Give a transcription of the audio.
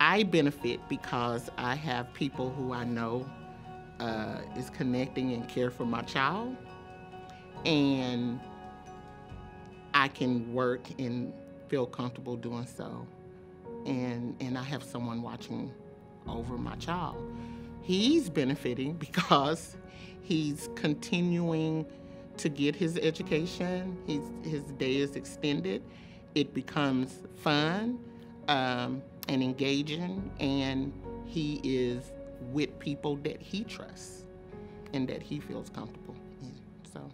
I benefit because I have people who I know uh, is connecting and care for my child, and I can work and feel comfortable doing so, and and I have someone watching over my child. He's benefiting because he's continuing to get his education. He's, his day is extended. It becomes fun um, and engaging, and he is with people that he trusts and that he feels comfortable in. So.